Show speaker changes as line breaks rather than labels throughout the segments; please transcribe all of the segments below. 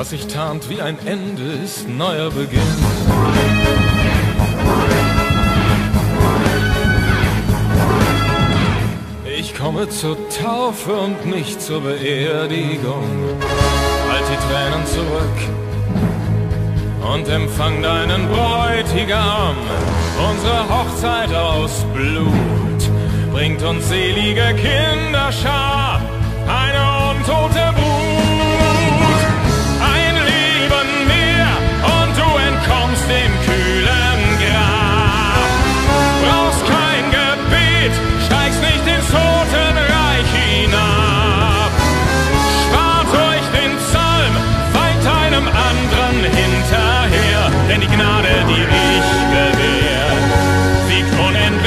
Was sich tarnt wie ein Ende, ist neuer Beginn. Komme zur Taufe und nicht zur Beerdigung. Halt die Tränen zurück und empfang deinen Bräutigam. Unsere Hochzeit aus Blut bringt uns selige Kinderschar,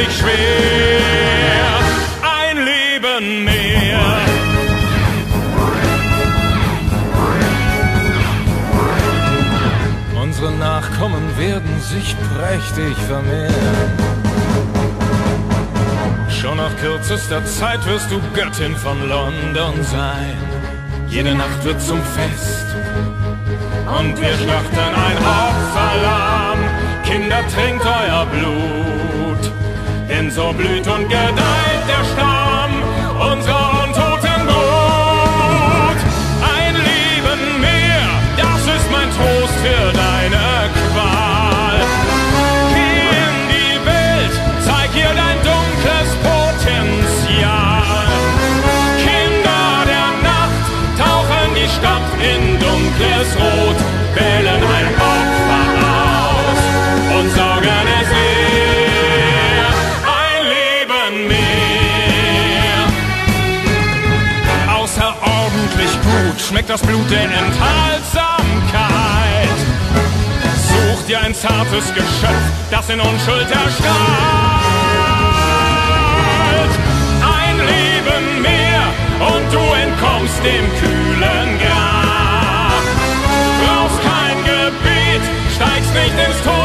unendlich schwer. Ein Leben mehr. Unsere Nachkommen werden sich prächtig vermehren. Schon nach kürzester Zeit wirst du Göttin von London sein. Jede Nacht wird zum Fest. Und wir schlachten ein Opferlamm. Kinder, trinkt euer Blut. So blüht und gedeiht der Stamm schmeckt das Blut der Enthaltsamkeit. Such dir ein zartes Geschöpf, das in Unschuld erstrahlt. Ein Leben mehr und du entkommst dem kühlen Grab. Brauchst kein Gebet, steigst nicht ins Totenreich